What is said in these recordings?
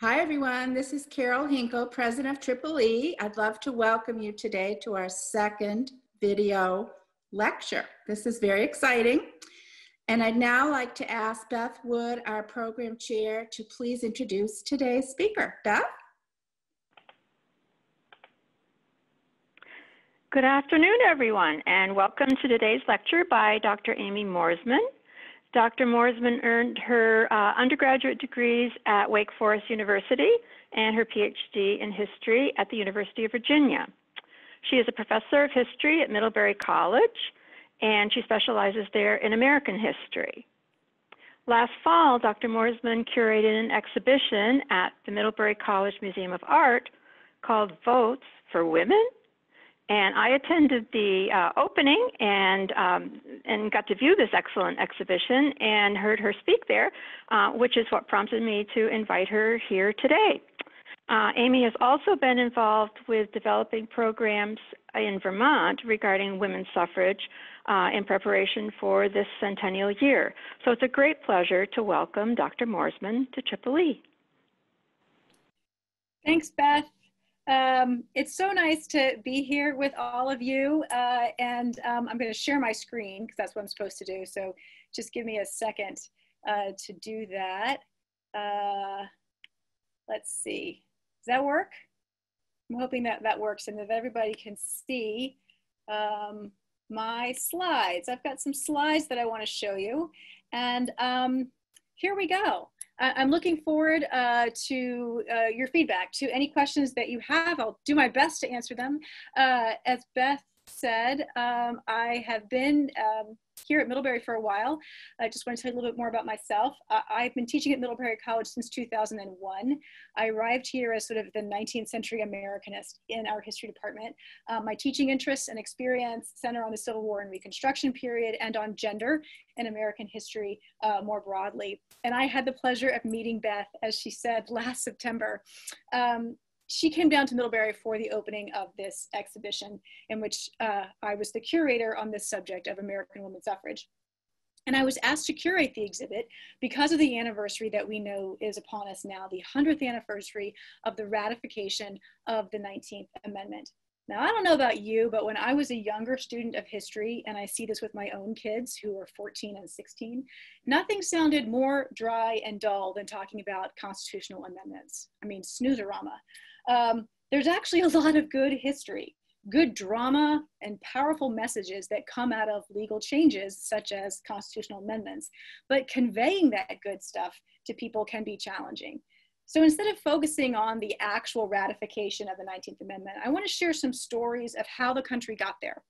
Hi, everyone. This is Carol Hinkle, president of Triple E. I'd love to welcome you today to our second video lecture. This is very exciting. And I'd now like to ask Beth Wood, our program chair, to please introduce today's speaker. Beth? Good afternoon, everyone, and welcome to today's lecture by Dr. Amy Morsman. Dr. Morsman earned her uh, undergraduate degrees at Wake Forest University and her PhD in history at the University of Virginia. She is a professor of history at Middlebury College, and she specializes there in American history. Last fall, Dr. Morsman curated an exhibition at the Middlebury College Museum of Art called Votes for Women and I attended the uh, opening and um, and got to view this excellent exhibition and heard her speak there, uh, which is what prompted me to invite her here today. Uh, Amy has also been involved with developing programs in Vermont regarding women's suffrage uh, in preparation for this centennial year. So it's a great pleasure to welcome Dr. Morsman to Triple E. Thanks, Beth. Um, it's so nice to be here with all of you. Uh, and um, I'm going to share my screen because that's what I'm supposed to do. So just give me a second uh, to do that. Uh, let's see. Does that work? I'm hoping that that works and that everybody can see um, my slides. I've got some slides that I want to show you. And um, here we go. I'm looking forward uh, to uh, your feedback, to any questions that you have. I'll do my best to answer them. Uh, as Beth said, um, I have been um, here at Middlebury for a while. I just want to tell you a little bit more about myself. Uh, I've been teaching at Middlebury College since 2001. I arrived here as sort of the 19th century Americanist in our history department. Uh, my teaching interests and experience center on the Civil War and Reconstruction period and on gender and American history uh, more broadly. And I had the pleasure of meeting Beth, as she said, last September. Um, she came down to Middlebury for the opening of this exhibition in which uh, I was the curator on this subject of American women's suffrage. And I was asked to curate the exhibit because of the anniversary that we know is upon us now, the 100th anniversary of the ratification of the 19th Amendment. Now, I don't know about you, but when I was a younger student of history, and I see this with my own kids who are 14 and 16, nothing sounded more dry and dull than talking about constitutional amendments. I mean, snoozerama um, there's actually a lot of good history, good drama, and powerful messages that come out of legal changes, such as constitutional amendments. But conveying that good stuff to people can be challenging. So instead of focusing on the actual ratification of the 19th Amendment, I want to share some stories of how the country got there,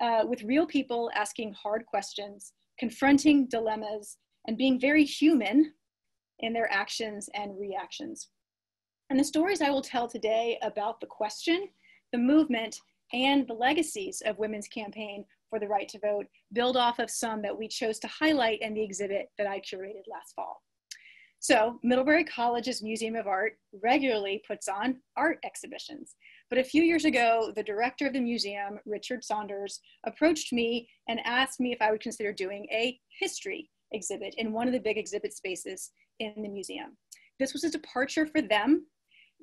uh, with real people asking hard questions, confronting dilemmas, and being very human in their actions and reactions. And the stories I will tell today about the question, the movement, and the legacies of women's campaign for the right to vote build off of some that we chose to highlight in the exhibit that I curated last fall. So Middlebury College's Museum of Art regularly puts on art exhibitions. But a few years ago, the director of the museum, Richard Saunders, approached me and asked me if I would consider doing a history exhibit in one of the big exhibit spaces in the museum. This was a departure for them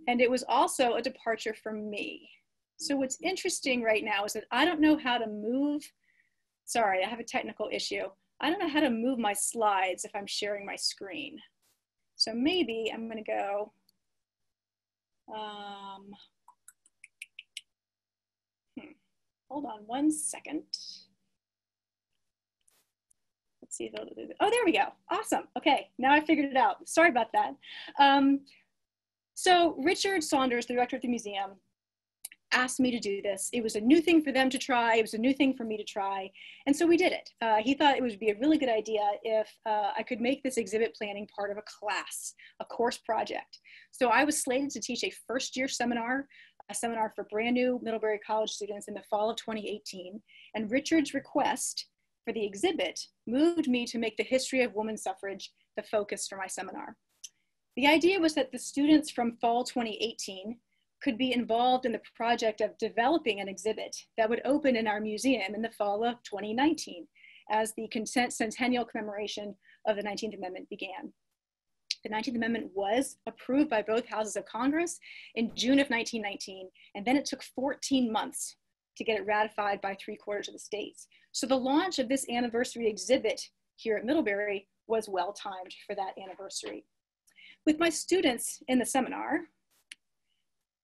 and it was also a departure from me. So what's interesting right now is that I don't know how to move. Sorry, I have a technical issue. I don't know how to move my slides if I'm sharing my screen. So maybe I'm gonna go, um, hmm, hold on one second. Let's see if they'll do. Oh, there we go. Awesome. Okay, now I figured it out. Sorry about that. Um, so Richard Saunders, the director of the museum, asked me to do this. It was a new thing for them to try. It was a new thing for me to try. And so we did it. Uh, he thought it would be a really good idea if uh, I could make this exhibit planning part of a class, a course project. So I was slated to teach a first year seminar, a seminar for brand new Middlebury College students in the fall of 2018. And Richard's request for the exhibit moved me to make the history of women's suffrage the focus for my seminar. The idea was that the students from fall 2018 could be involved in the project of developing an exhibit that would open in our museum in the fall of 2019 as the consent centennial commemoration of the 19th Amendment began. The 19th Amendment was approved by both houses of Congress in June of 1919, and then it took 14 months to get it ratified by three quarters of the states. So the launch of this anniversary exhibit here at Middlebury was well timed for that anniversary. With my students in the seminar,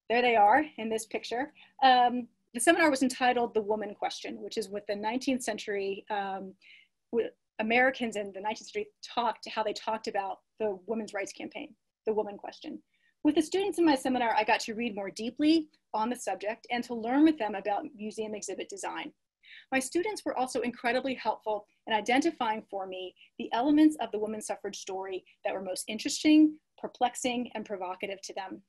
there they are in this picture. Um, the seminar was entitled The Woman Question, which is what the 19th century um, Americans in the 19th century talked, how they talked about the women's rights campaign, the woman question. With the students in my seminar, I got to read more deeply on the subject and to learn with them about museum exhibit design. My students were also incredibly helpful in identifying for me the elements of the women's suffrage story that were most interesting, perplexing, and provocative to them.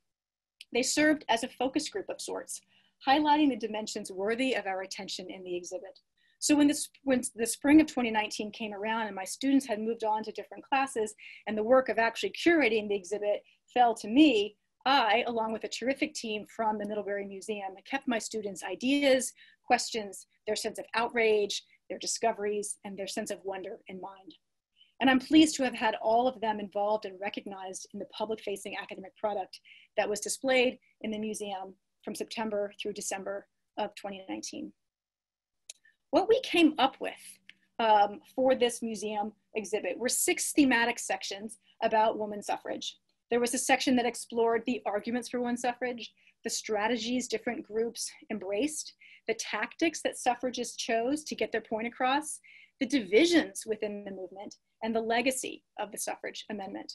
They served as a focus group of sorts, highlighting the dimensions worthy of our attention in the exhibit. So when, this, when the spring of 2019 came around and my students had moved on to different classes and the work of actually curating the exhibit fell to me, I, along with a terrific team from the Middlebury Museum, kept my students' ideas, questions, their sense of outrage, their discoveries, and their sense of wonder in mind. And I'm pleased to have had all of them involved and recognized in the public facing academic product that was displayed in the museum from September through December of 2019. What we came up with um, for this museum exhibit were six thematic sections about women's suffrage. There was a section that explored the arguments for women's suffrage, the strategies different groups embraced, the tactics that suffragists chose to get their point across, the divisions within the movement, and the legacy of the suffrage amendment.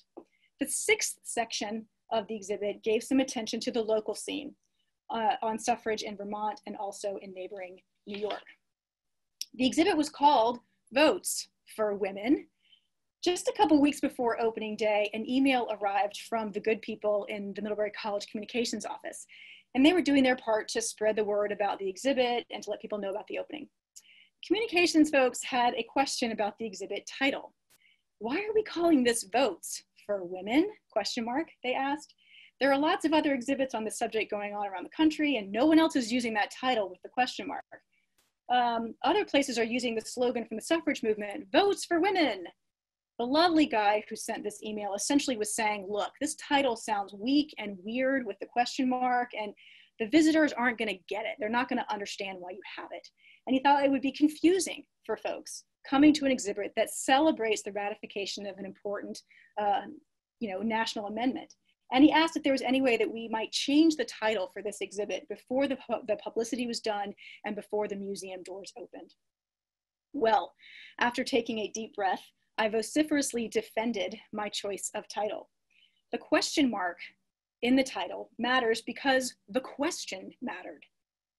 The sixth section of the exhibit gave some attention to the local scene uh, on suffrage in Vermont and also in neighboring New York. The exhibit was called Votes for Women. Just a couple weeks before opening day, an email arrived from the good people in the Middlebury College Communications Office, and they were doing their part to spread the word about the exhibit and to let people know about the opening. Communications folks had a question about the exhibit title. Why are we calling this Votes for Women? Question mark, they asked. There are lots of other exhibits on this subject going on around the country, and no one else is using that title with the question mark. Um, other places are using the slogan from the suffrage movement, votes for women. The lovely guy who sent this email essentially was saying, look, this title sounds weak and weird with the question mark, and the visitors aren't gonna get it. They're not gonna understand why you have it. And he thought it would be confusing for folks coming to an exhibit that celebrates the ratification of an important uh, you know, national amendment. And he asked if there was any way that we might change the title for this exhibit before the, the publicity was done and before the museum doors opened. Well, after taking a deep breath, I vociferously defended my choice of title. The question mark in the title matters because the question mattered.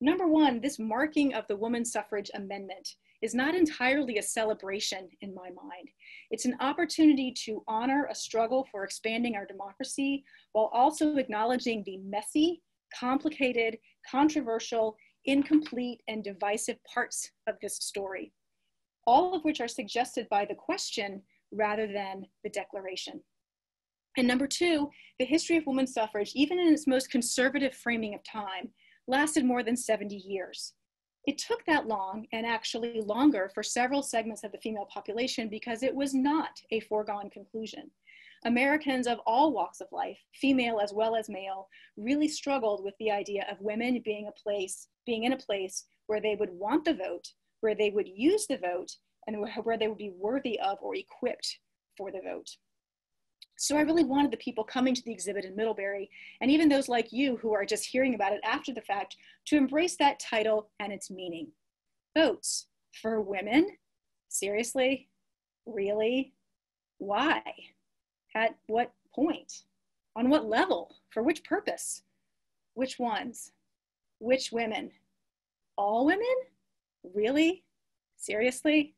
Number one, this marking of the woman suffrage amendment is not entirely a celebration in my mind. It's an opportunity to honor a struggle for expanding our democracy while also acknowledging the messy, complicated, controversial, incomplete, and divisive parts of this story, all of which are suggested by the question rather than the declaration. And number two, the history of women's suffrage, even in its most conservative framing of time, lasted more than 70 years. It took that long and actually longer for several segments of the female population because it was not a foregone conclusion. Americans of all walks of life, female as well as male, really struggled with the idea of women being a place, being in a place where they would want the vote, where they would use the vote, and where they would be worthy of or equipped for the vote. So I really wanted the people coming to the exhibit in Middlebury, and even those like you who are just hearing about it after the fact, to embrace that title and its meaning. Votes for women? Seriously? Really? Why? At what point? On what level? For which purpose? Which ones? Which women? All women? Really? Seriously?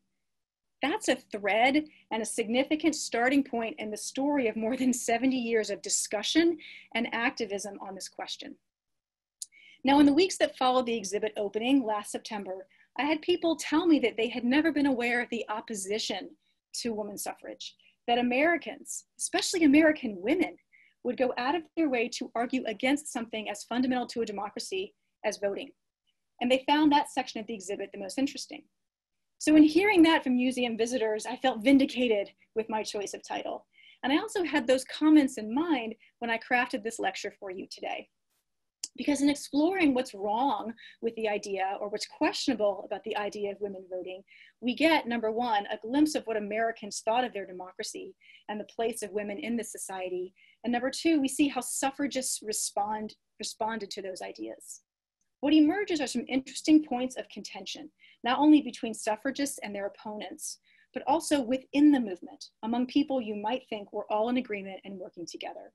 That's a thread and a significant starting point in the story of more than 70 years of discussion and activism on this question. Now, in the weeks that followed the exhibit opening last September, I had people tell me that they had never been aware of the opposition to women's suffrage, that Americans, especially American women, would go out of their way to argue against something as fundamental to a democracy as voting. And they found that section of the exhibit the most interesting. So in hearing that from museum visitors, I felt vindicated with my choice of title. And I also had those comments in mind when I crafted this lecture for you today. Because in exploring what's wrong with the idea or what's questionable about the idea of women voting, we get, number one, a glimpse of what Americans thought of their democracy and the place of women in this society. And number two, we see how suffragists respond, responded to those ideas. What emerges are some interesting points of contention, not only between suffragists and their opponents, but also within the movement, among people you might think were all in agreement and working together.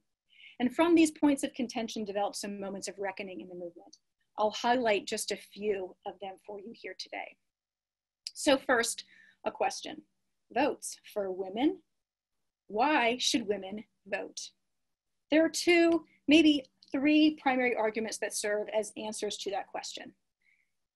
And from these points of contention developed some moments of reckoning in the movement. I'll highlight just a few of them for you here today. So first, a question. Votes for women. Why should women vote? There are two, maybe three primary arguments that serve as answers to that question.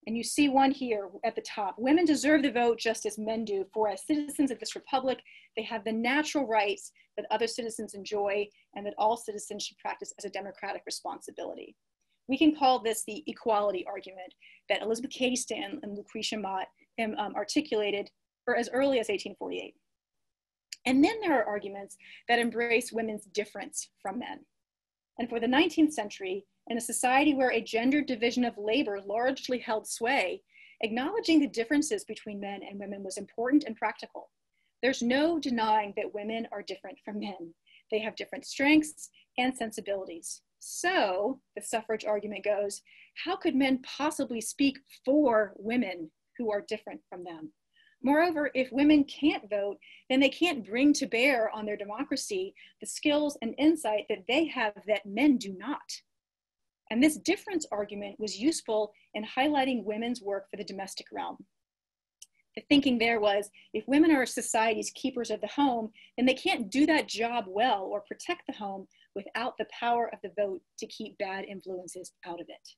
And you see one here at the top. Women deserve the vote just as men do, for as citizens of this republic, they have the natural rights that other citizens enjoy and that all citizens should practice as a democratic responsibility. We can call this the equality argument that Elizabeth Cady Stanton and Lucretia Mott um, um articulated for as early as 1848. And then there are arguments that embrace women's difference from men. And for the 19th century, in a society where a gendered division of labor largely held sway, acknowledging the differences between men and women was important and practical. There's no denying that women are different from men. They have different strengths and sensibilities. So, the suffrage argument goes how could men possibly speak for women who are different from them? Moreover, if women can't vote, then they can't bring to bear on their democracy the skills and insight that they have that men do not. And this difference argument was useful in highlighting women's work for the domestic realm. The thinking there was if women are society's keepers of the home, then they can't do that job well or protect the home without the power of the vote to keep bad influences out of it.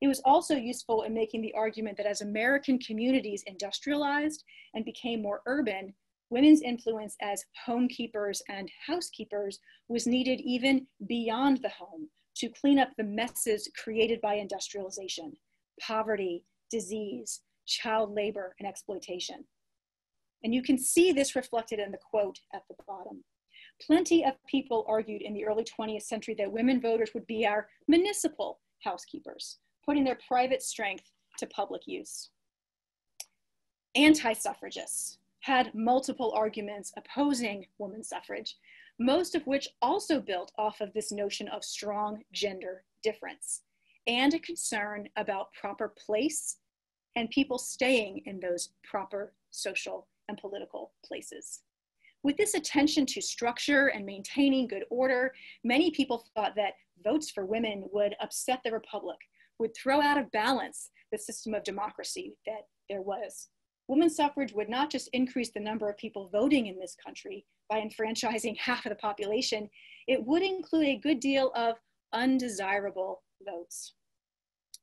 It was also useful in making the argument that as American communities industrialized and became more urban, women's influence as homekeepers and housekeepers was needed even beyond the home to clean up the messes created by industrialization, poverty, disease, child labor, and exploitation. And you can see this reflected in the quote at the bottom. Plenty of people argued in the early 20th century that women voters would be our municipal housekeepers, putting their private strength to public use. Anti suffragists had multiple arguments opposing women's suffrage, most of which also built off of this notion of strong gender difference and a concern about proper place and people staying in those proper social and political places. With this attention to structure and maintaining good order, many people thought that votes for women would upset the republic, would throw out of balance the system of democracy that there was. Women's suffrage would not just increase the number of people voting in this country, by enfranchising half of the population, it would include a good deal of undesirable votes.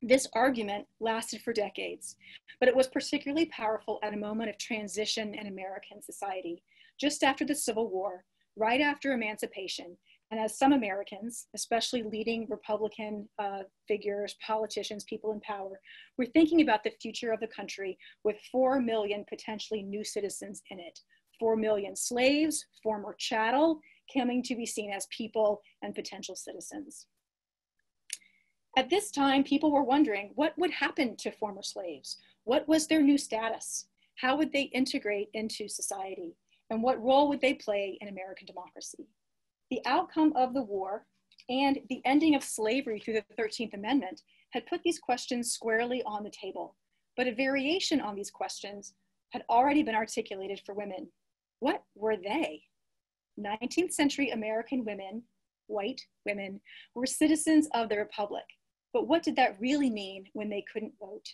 This argument lasted for decades, but it was particularly powerful at a moment of transition in American society, just after the Civil War, right after emancipation, and as some Americans, especially leading Republican uh, figures, politicians, people in power, were thinking about the future of the country with 4 million potentially new citizens in it, 4 million slaves, former chattel, coming to be seen as people and potential citizens. At this time, people were wondering what would happen to former slaves? What was their new status? How would they integrate into society? And what role would they play in American democracy? The outcome of the war and the ending of slavery through the 13th Amendment had put these questions squarely on the table. But a variation on these questions had already been articulated for women what were they? 19th century American women, white women, were citizens of the Republic. But what did that really mean when they couldn't vote?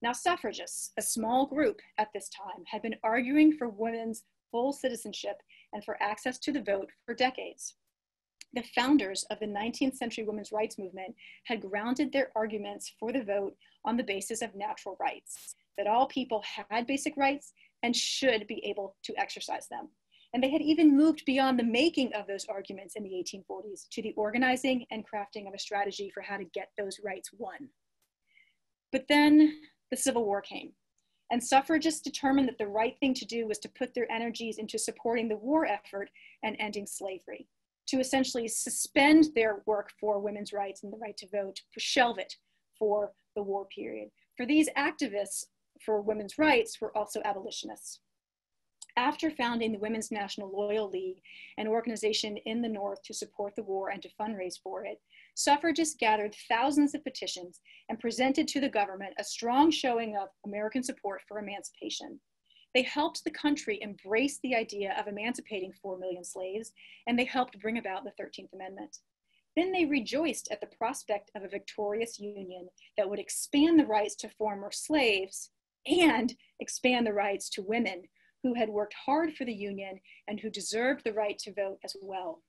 Now, suffragists, a small group at this time, had been arguing for women's full citizenship and for access to the vote for decades. The founders of the 19th century women's rights movement had grounded their arguments for the vote on the basis of natural rights, that all people had basic rights and should be able to exercise them. And they had even moved beyond the making of those arguments in the 1840s to the organizing and crafting of a strategy for how to get those rights won. But then the Civil War came, And suffragists determined that the right thing to do was to put their energies into supporting the war effort and ending slavery, to essentially suspend their work for women's rights and the right to vote, to shelve it for the war period. For these activists for women's rights were also abolitionists. After founding the Women's National Loyal League, an organization in the North to support the war and to fundraise for it, suffragists gathered thousands of petitions and presented to the government a strong showing of American support for emancipation. They helped the country embrace the idea of emancipating 4 million slaves, and they helped bring about the 13th Amendment. Then they rejoiced at the prospect of a victorious union that would expand the rights to former slaves and expand the rights to women who had worked hard for the Union and who deserved the right to vote as well.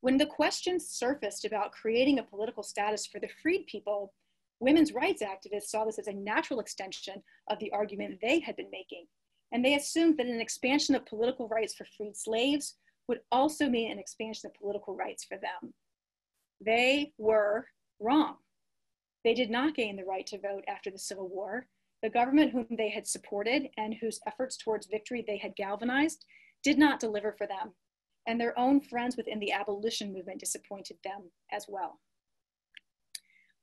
When the questions surfaced about creating a political status for the freed people, women's rights activists saw this as a natural extension of the argument they had been making. And they assumed that an expansion of political rights for freed slaves would also mean an expansion of political rights for them. They were wrong. They did not gain the right to vote after the Civil War, the government whom they had supported and whose efforts towards victory they had galvanized did not deliver for them, and their own friends within the abolition movement disappointed them as well.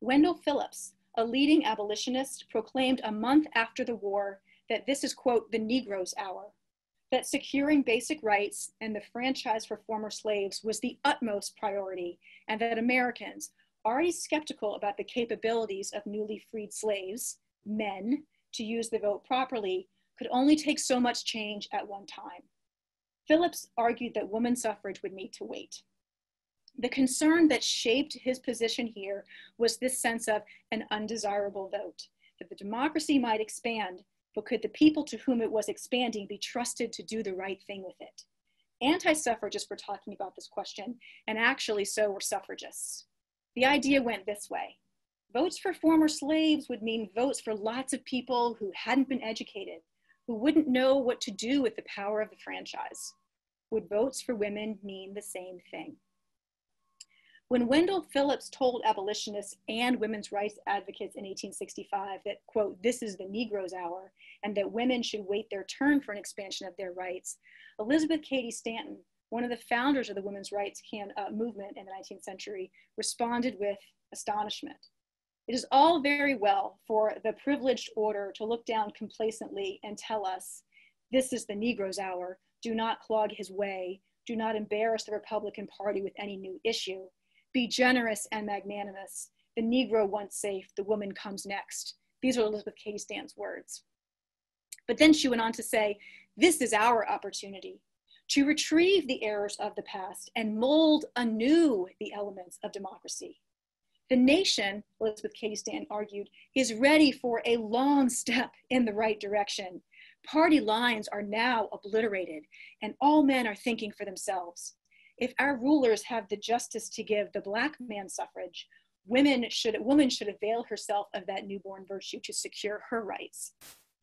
Wendell Phillips, a leading abolitionist, proclaimed a month after the war that this is, quote, the Negro's hour, that securing basic rights and the franchise for former slaves was the utmost priority, and that Americans, already skeptical about the capabilities of newly freed slaves, men, to use the vote properly could only take so much change at one time. Phillips argued that women's suffrage would need to wait. The concern that shaped his position here was this sense of an undesirable vote, that the democracy might expand, but could the people to whom it was expanding be trusted to do the right thing with it? Anti suffragists were talking about this question, and actually, so were suffragists. The idea went this way Votes for former slaves would mean votes for lots of people who hadn't been educated, who wouldn't know what to do with the power of the franchise. Would votes for women mean the same thing? When Wendell Phillips told abolitionists and women's rights advocates in 1865 that, quote, this is the Negro's hour, and that women should wait their turn for an expansion of their rights, Elizabeth Cady Stanton, one of the founders of the women's rights can, uh, movement in the 19th century, responded with astonishment. It is all very well for the privileged order to look down complacently and tell us, this is the Negro's hour, do not clog his way, do not embarrass the Republican Party with any new issue, be generous and magnanimous. The Negro once safe, the woman comes next. These are Elizabeth Cady Stanton's words. But then she went on to say, this is our opportunity to retrieve the errors of the past and mold anew the elements of democracy. The nation, Elizabeth Cady Stanton argued, is ready for a long step in the right direction. Party lines are now obliterated, and all men are thinking for themselves. If our rulers have the justice to give the black man suffrage, women should, woman should avail herself of that newborn virtue to secure her rights.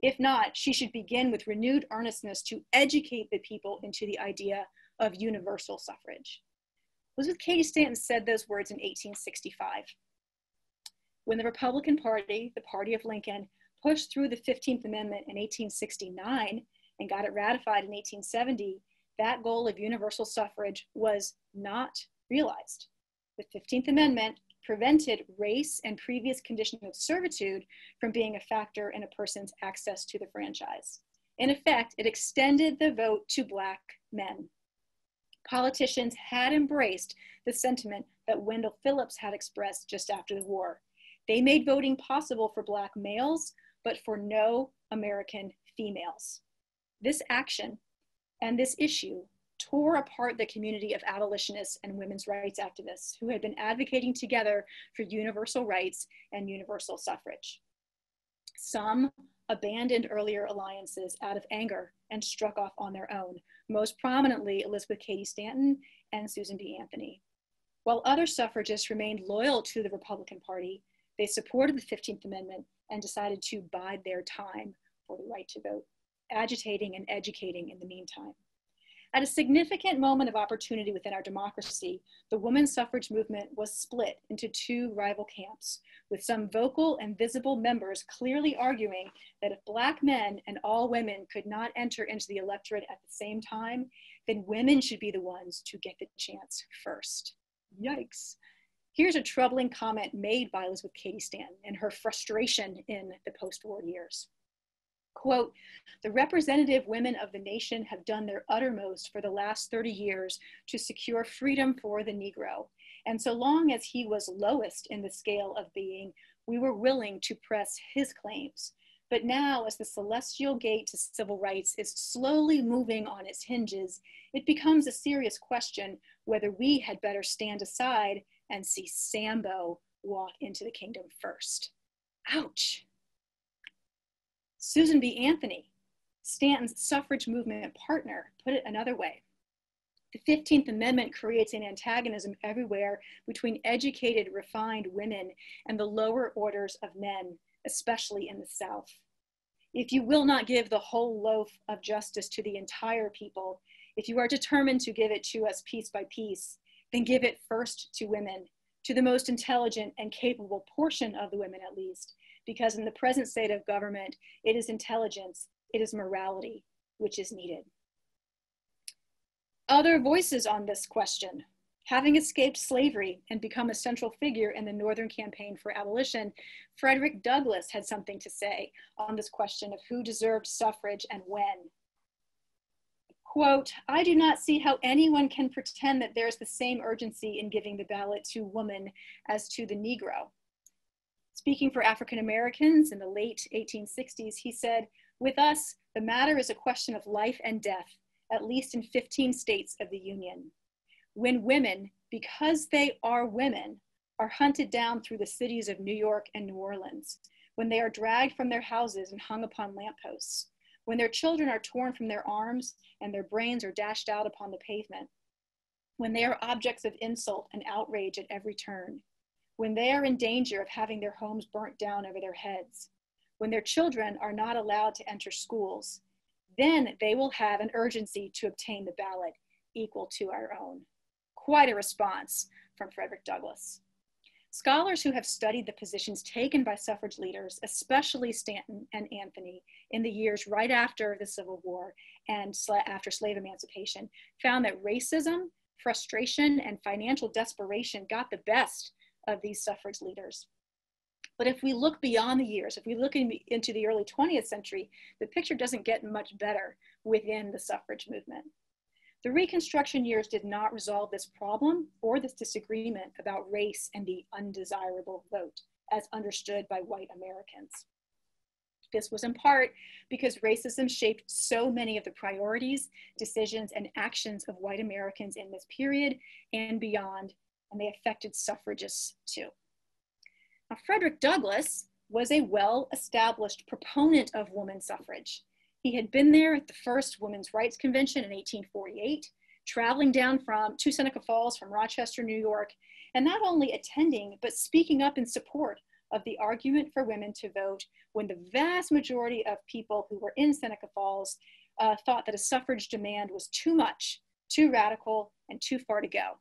If not, she should begin with renewed earnestness to educate the people into the idea of universal suffrage. Elizabeth Cady Stanton said those words in 1865. When the Republican Party, the party of Lincoln, pushed through the 15th Amendment in 1869 and got it ratified in 1870, that goal of universal suffrage was not realized. The 15th Amendment prevented race and previous condition of servitude from being a factor in a person's access to the franchise. In effect, it extended the vote to Black men politicians had embraced the sentiment that Wendell Phillips had expressed just after the war. They made voting possible for Black males, but for no American females. This action and this issue tore apart the community of abolitionists and women's rights activists who had been advocating together for universal rights and universal suffrage. Some abandoned earlier alliances out of anger and struck off on their own, most prominently Elizabeth Cady Stanton and Susan B. Anthony. While other suffragists remained loyal to the Republican Party, they supported the 15th Amendment and decided to bide their time for the right to vote, agitating and educating in the meantime. At a significant moment of opportunity within our democracy, the women's suffrage movement was split into two rival camps, with some vocal and visible members clearly arguing that if Black men and all women could not enter into the electorate at the same time, then women should be the ones to get the chance first. Yikes. Here's a troubling comment made by Elizabeth Cady Stanton and her frustration in the post war years. Quote, the representative women of the nation have done their uttermost for the last 30 years to secure freedom for the Negro. And so long as he was lowest in the scale of being, we were willing to press his claims. But now, as the celestial gate to civil rights is slowly moving on its hinges, it becomes a serious question whether we had better stand aside and see Sambo walk into the kingdom first. Ouch. Susan B. Anthony, Stanton's suffrage movement partner, put it another way. The 15th Amendment creates an antagonism everywhere between educated, refined women and the lower orders of men, especially in the South. If you will not give the whole loaf of justice to the entire people, if you are determined to give it to us piece by piece, then give it first to women, to the most intelligent and capable portion of the women at least, because in the present state of government, it is intelligence, it is morality which is needed. Other voices on this question. Having escaped slavery and become a central figure in the Northern campaign for abolition, Frederick Douglass had something to say on this question of who deserved suffrage and when. Quote, I do not see how anyone can pretend that there's the same urgency in giving the ballot to woman as to the Negro. Speaking for African Americans in the late 1860s, he said, With us, the matter is a question of life and death, at least in 15 states of the Union. When women, because they are women, are hunted down through the cities of New York and New Orleans, when they are dragged from their houses and hung upon lampposts, when their children are torn from their arms and their brains are dashed out upon the pavement, when they are objects of insult and outrage at every turn, when they are in danger of having their homes burnt down over their heads, when their children are not allowed to enter schools, then they will have an urgency to obtain the ballot equal to our own. Quite a response from Frederick Douglass. Scholars who have studied the positions taken by suffrage leaders, especially Stanton and Anthony, in the years right after the Civil War and after slave emancipation, found that racism, frustration, and financial desperation got the best of these suffrage leaders. But if we look beyond the years, if we look in, into the early 20th century, the picture doesn't get much better within the suffrage movement. The Reconstruction years did not resolve this problem or this disagreement about race and the undesirable vote as understood by white Americans. This was in part because racism shaped so many of the priorities, decisions, and actions of white Americans in this period and beyond and they affected suffragists too. Now, Frederick Douglass was a well established proponent of woman suffrage. He had been there at the first Women's Rights Convention in 1848, traveling down from to Seneca Falls from Rochester, New York, and not only attending, but speaking up in support of the argument for women to vote when the vast majority of people who were in Seneca Falls uh, thought that a suffrage demand was too much, too radical, and too far to go.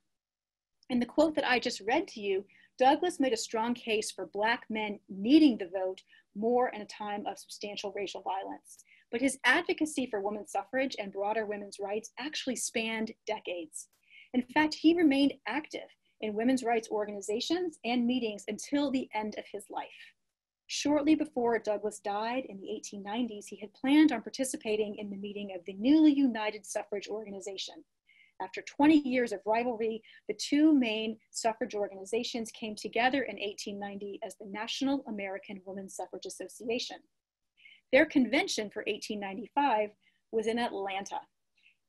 In the quote that I just read to you, Douglass made a strong case for Black men needing the vote more in a time of substantial racial violence. But his advocacy for women's suffrage and broader women's rights actually spanned decades. In fact, he remained active in women's rights organizations and meetings until the end of his life. Shortly before Douglass died in the 1890s, he had planned on participating in the meeting of the newly united suffrage organization, after 20 years of rivalry, the two main suffrage organizations came together in 1890 as the National American Women's Suffrage Association. Their convention for 1895 was in Atlanta.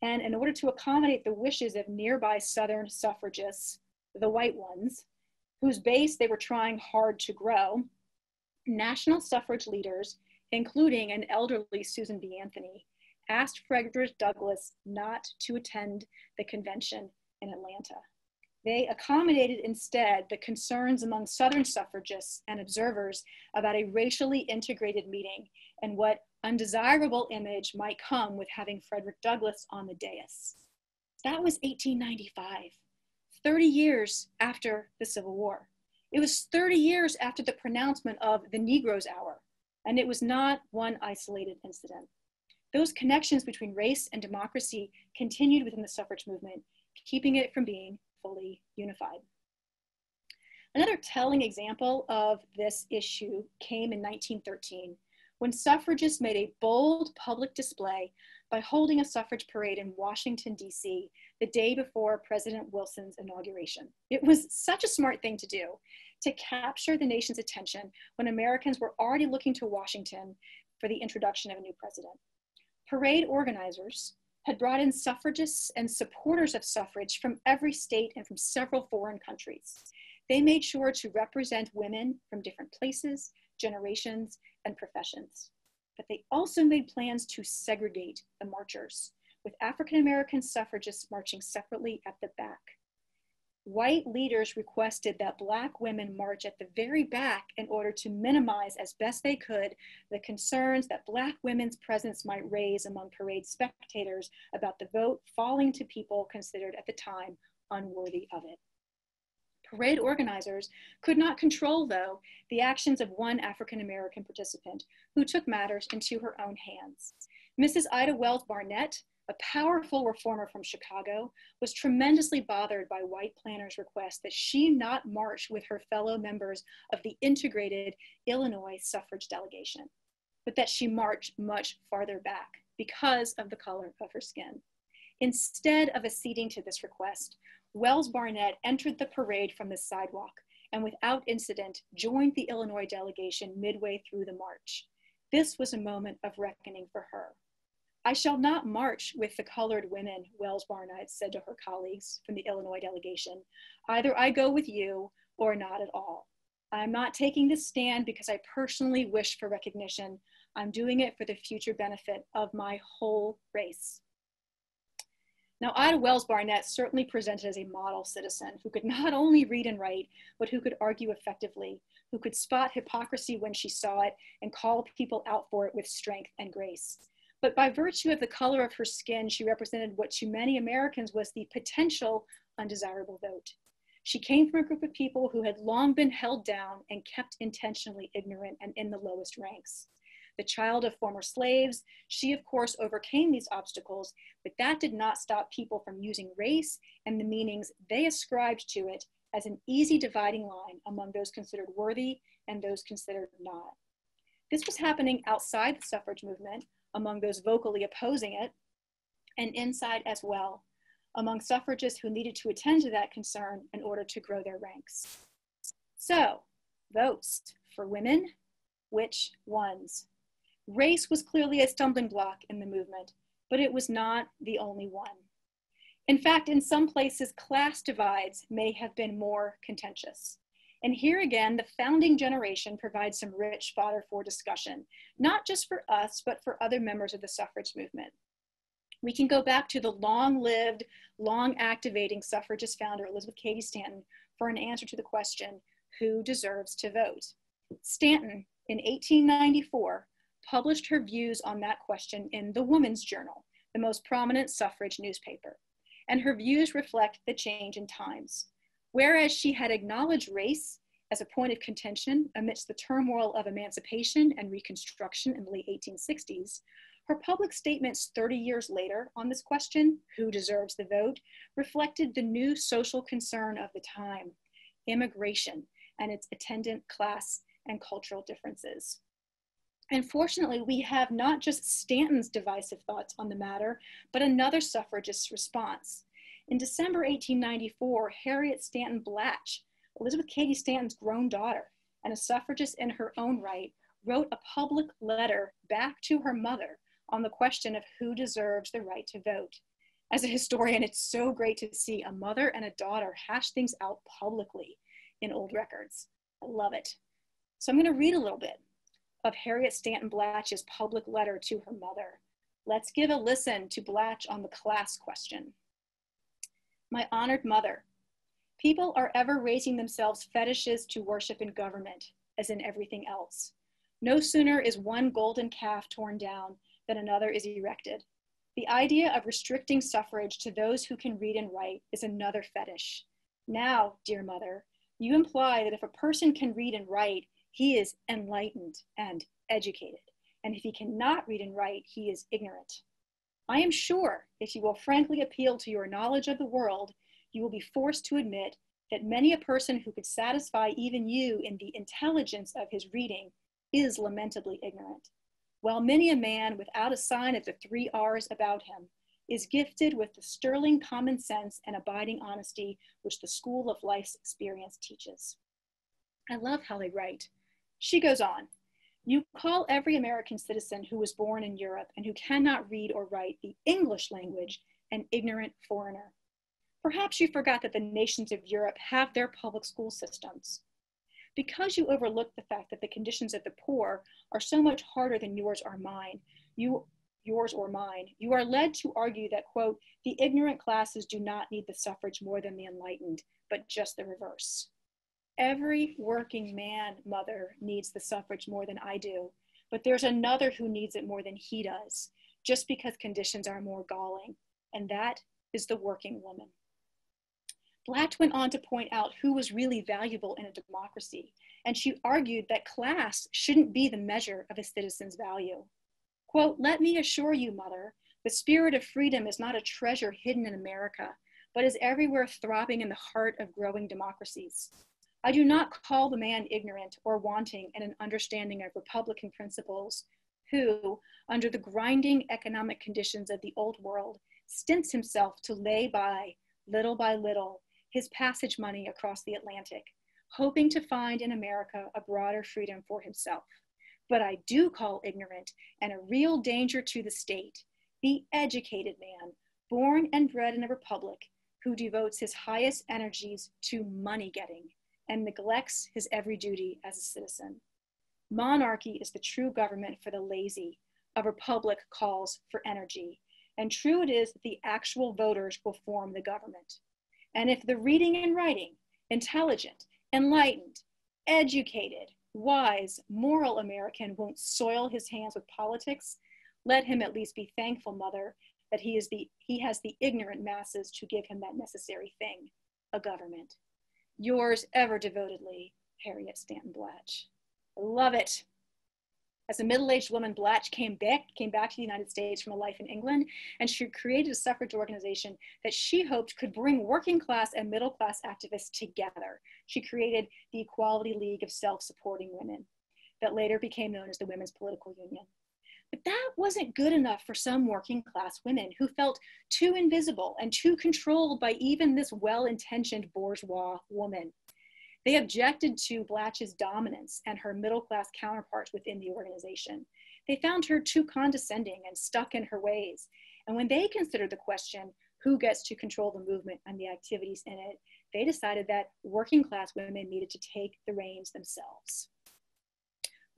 And in order to accommodate the wishes of nearby Southern suffragists, the white ones, whose base they were trying hard to grow, national suffrage leaders, including an elderly Susan B. Anthony, asked Frederick Douglass not to attend the convention in Atlanta. They accommodated instead the concerns among Southern suffragists and observers about a racially integrated meeting and what undesirable image might come with having Frederick Douglass on the dais. That was 1895, 30 years after the Civil War. It was 30 years after the pronouncement of the Negro's Hour, and it was not one isolated incident. Those connections between race and democracy continued within the suffrage movement, keeping it from being fully unified. Another telling example of this issue came in 1913 when suffragists made a bold public display by holding a suffrage parade in Washington, D.C. the day before President Wilson's inauguration. It was such a smart thing to do to capture the nation's attention when Americans were already looking to Washington for the introduction of a new president. Parade organizers had brought in suffragists and supporters of suffrage from every state and from several foreign countries. They made sure to represent women from different places, generations, and professions. But they also made plans to segregate the marchers, with African American suffragists marching separately at the back. White leaders requested that Black women march at the very back in order to minimize as best they could the concerns that Black women's presence might raise among parade spectators about the vote falling to people considered at the time unworthy of it. Parade organizers could not control, though, the actions of one African American participant who took matters into her own hands. Mrs. Ida Wells Barnett, a powerful reformer from Chicago, was tremendously bothered by white planners' request that she not march with her fellow members of the integrated Illinois suffrage delegation, but that she march much farther back because of the color of her skin. Instead of acceding to this request, Wells Barnett entered the parade from the sidewalk and without incident joined the Illinois delegation midway through the march. This was a moment of reckoning for her. I shall not march with the colored women, Wells Barnett said to her colleagues from the Illinois delegation. Either I go with you or not at all. I'm not taking this stand because I personally wish for recognition. I'm doing it for the future benefit of my whole race. Now, Ida Wells Barnett certainly presented as a model citizen who could not only read and write, but who could argue effectively, who could spot hypocrisy when she saw it and call people out for it with strength and grace. But by virtue of the color of her skin, she represented what to many Americans was the potential undesirable vote. She came from a group of people who had long been held down and kept intentionally ignorant and in the lowest ranks the child of former slaves. She, of course, overcame these obstacles, but that did not stop people from using race and the meanings they ascribed to it as an easy dividing line among those considered worthy and those considered not. This was happening outside the suffrage movement among those vocally opposing it, and inside as well, among suffragists who needed to attend to that concern in order to grow their ranks. So, votes for women, which ones? Race was clearly a stumbling block in the movement, but it was not the only one. In fact, in some places, class divides may have been more contentious. And here again, the founding generation provides some rich fodder for discussion, not just for us, but for other members of the suffrage movement. We can go back to the long lived, long activating suffragist founder, Elizabeth Cady Stanton, for an answer to the question who deserves to vote? Stanton, in 1894, published her views on that question in The Woman's Journal, the most prominent suffrage newspaper. And her views reflect the change in times. Whereas she had acknowledged race as a point of contention amidst the turmoil of emancipation and Reconstruction in the late 1860s, her public statements 30 years later on this question, who deserves the vote, reflected the new social concern of the time, immigration and its attendant class and cultural differences. Unfortunately, we have not just Stanton's divisive thoughts on the matter, but another suffragist's response. In December 1894, Harriet Stanton Blatch, Elizabeth Cady Stanton's grown daughter, and a suffragist in her own right, wrote a public letter back to her mother on the question of who deserves the right to vote. As a historian, it's so great to see a mother and a daughter hash things out publicly in old records. I love it. So I'm going to read a little bit of Harriet Stanton Blatch's public letter to her mother. Let's give a listen to Blatch on the class question. My honored mother, people are ever raising themselves fetishes to worship in government, as in everything else. No sooner is one golden calf torn down than another is erected. The idea of restricting suffrage to those who can read and write is another fetish. Now, dear mother, you imply that if a person can read and write, he is enlightened and educated. And if he cannot read and write, he is ignorant. I am sure if you will frankly appeal to your knowledge of the world, you will be forced to admit that many a person who could satisfy even you in the intelligence of his reading is lamentably ignorant, while many a man without a sign of the three R's about him is gifted with the sterling common sense and abiding honesty which the school of life's experience teaches. I love how they write. She goes on, you call every American citizen who was born in Europe and who cannot read or write the English language an ignorant foreigner. Perhaps you forgot that the nations of Europe have their public school systems. Because you overlook the fact that the conditions of the poor are so much harder than yours or mine, you yours or mine, you are led to argue that, quote, the ignorant classes do not need the suffrage more than the enlightened, but just the reverse. Every working man, mother, needs the suffrage more than I do, but there's another who needs it more than he does, just because conditions are more galling, and that is the working woman. Blatch went on to point out who was really valuable in a democracy, and she argued that class shouldn't be the measure of a citizen's value. Quote, let me assure you, mother, the spirit of freedom is not a treasure hidden in America, but is everywhere throbbing in the heart of growing democracies. I do not call the man ignorant or wanting in an understanding of Republican principles, who, under the grinding economic conditions of the old world, stints himself to lay by, little by little, his passage money across the Atlantic, hoping to find in America a broader freedom for himself. But I do call ignorant and a real danger to the state the educated man, born and bred in a republic, who devotes his highest energies to money getting and neglects his every duty as a citizen. Monarchy is the true government for the lazy. A republic calls for energy. And true it is that the actual voters will form the government. And if the reading and writing, intelligent, enlightened, educated, wise, moral American won't soil his hands with politics, let him at least be thankful, mother, that he, is the, he has the ignorant masses to give him that necessary thing, a government. Yours ever devotedly, Harriet Stanton Blatch. I love it. As a middle-aged woman, Blatch came back, came back to the United States from a life in England, and she created a suffrage organization that she hoped could bring working class and middle class activists together. She created the Equality League of Self-Supporting Women that later became known as the Women's Political Union. But that wasn't good enough for some working class women who felt too invisible and too controlled by even this well-intentioned bourgeois woman. They objected to Blatch's dominance and her middle class counterparts within the organization. They found her too condescending and stuck in her ways. And when they considered the question, who gets to control the movement and the activities in it, they decided that working class women needed to take the reins themselves.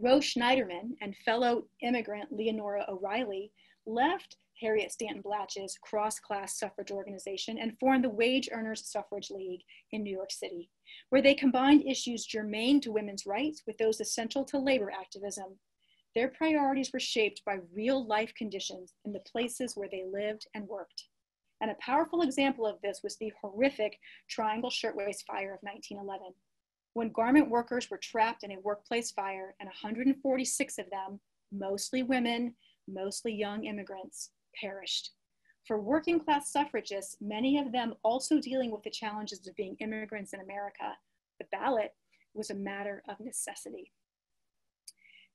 Rose Schneiderman and fellow immigrant Leonora O'Reilly left Harriet Stanton Blatch's cross-class suffrage organization and formed the Wage Earners Suffrage League in New York City, where they combined issues germane to women's rights with those essential to labor activism. Their priorities were shaped by real life conditions in the places where they lived and worked. And a powerful example of this was the horrific Triangle Shirtwaist Fire of 1911, when garment workers were trapped in a workplace fire and 146 of them, mostly women, mostly young immigrants, perished. For working class suffragists, many of them also dealing with the challenges of being immigrants in America, the ballot was a matter of necessity.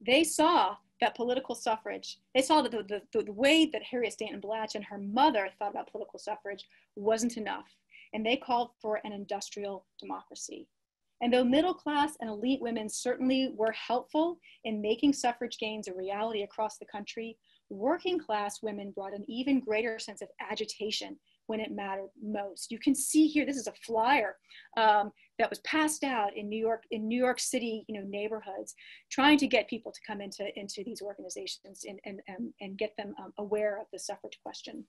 They saw that political suffrage, they saw that the, the, the way that Harriet Stanton Blatch and her mother thought about political suffrage wasn't enough, and they called for an industrial democracy. And though middle class and elite women certainly were helpful in making suffrage gains a reality across the country, working class women brought an even greater sense of agitation when it mattered most. You can see here, this is a flyer um, that was passed out in New York, in New York City, you know, neighborhoods, trying to get people to come into, into these organizations and, and, and, and get them um, aware of the suffrage question.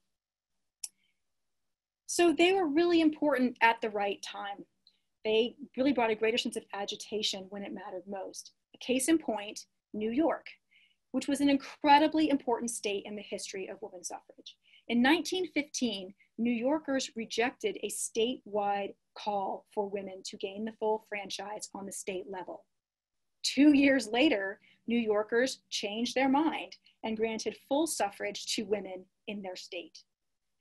So they were really important at the right time. They really brought a greater sense of agitation when it mattered most. A case in point, New York which was an incredibly important state in the history of women's suffrage. In 1915, New Yorkers rejected a statewide call for women to gain the full franchise on the state level. Two years later, New Yorkers changed their mind and granted full suffrage to women in their state.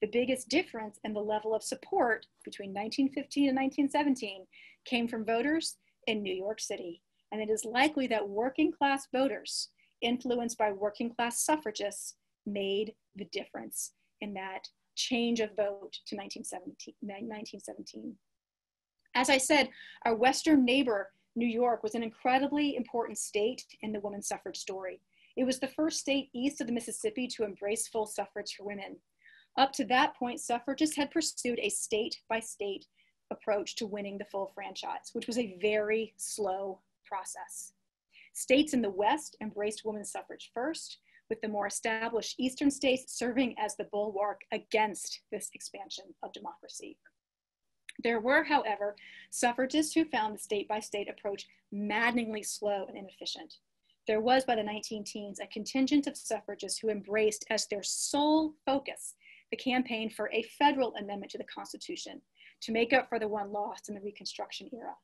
The biggest difference in the level of support between 1915 and 1917 came from voters in New York City, and it is likely that working class voters, influenced by working class suffragists, made the difference in that change of vote to 1917. As I said, our Western neighbor, New York, was an incredibly important state in the women's suffrage story. It was the first state east of the Mississippi to embrace full suffrage for women. Up to that point, suffragists had pursued a state by state approach to winning the full franchise, which was a very slow process. States in the West embraced women's suffrage first, with the more established Eastern states serving as the bulwark against this expansion of democracy. There were, however, suffragists who found the state by state approach maddeningly slow and inefficient. There was, by the 19 teens, a contingent of suffragists who embraced as their sole focus the campaign for a federal amendment to the Constitution to make up for the one lost in the Reconstruction era.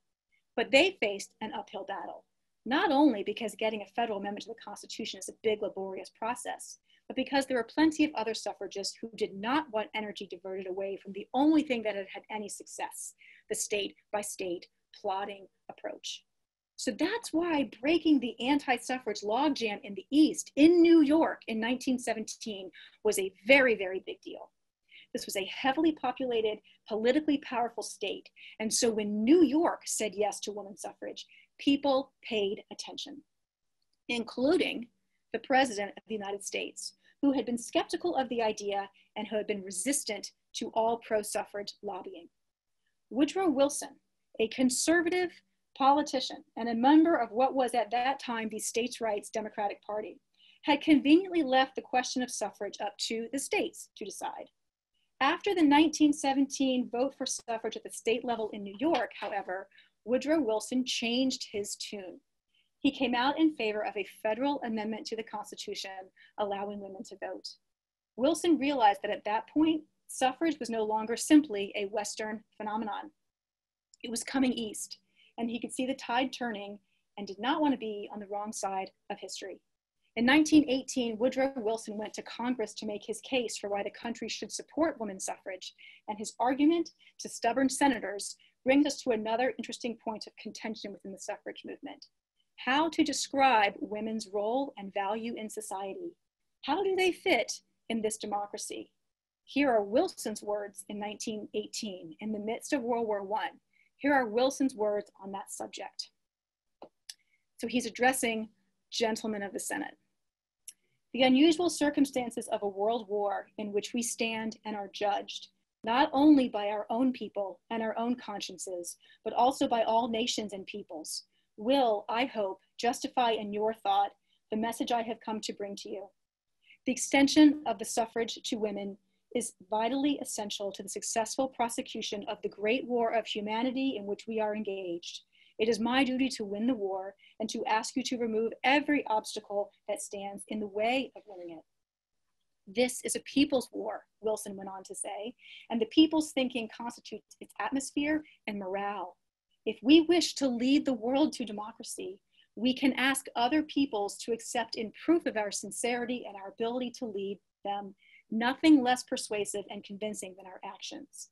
But they faced an uphill battle not only because getting a federal amendment to the Constitution is a big, laborious process, but because there were plenty of other suffragists who did not want energy diverted away from the only thing that had had any success the state by state plotting approach. So that's why breaking the anti suffrage logjam in the East, in New York in 1917, was a very, very big deal. This was a heavily populated, politically powerful state. And so when New York said yes to women's suffrage, people paid attention, including the President of the United States, who had been skeptical of the idea and who had been resistant to all pro suffrage lobbying. Woodrow Wilson, a conservative politician and a member of what was at that time the States' Rights Democratic Party, had conveniently left the question of suffrage up to the states to decide. After the 1917 vote for suffrage at the state level in New York, however, Woodrow Wilson changed his tune. He came out in favor of a federal amendment to the Constitution allowing women to vote. Wilson realized that at that point, suffrage was no longer simply a Western phenomenon. It was coming east, and he could see the tide turning and did not want to be on the wrong side of history. In 1918, Woodrow Wilson went to Congress to make his case for why the country should support women's suffrage, and his argument to stubborn senators brings us to another interesting point of contention within the suffrage movement. How to describe women's role and value in society. How do they fit in this democracy? Here are Wilson's words in 1918, in the midst of World War I. Here are Wilson's words on that subject. So he's addressing gentlemen of the Senate. The unusual circumstances of a world war in which we stand and are judged not only by our own people and our own consciences, but also by all nations and peoples, will, I hope, justify in your thought the message I have come to bring to you. The extension of the suffrage to women is vitally essential to the successful prosecution of the great war of humanity in which we are engaged. It is my duty to win the war and to ask you to remove every obstacle that stands in the way of winning it. This is a people's war, Wilson went on to say, and the people's thinking constitutes its atmosphere and morale. If we wish to lead the world to democracy, we can ask other peoples to accept in proof of our sincerity and our ability to lead them nothing less persuasive and convincing than our actions.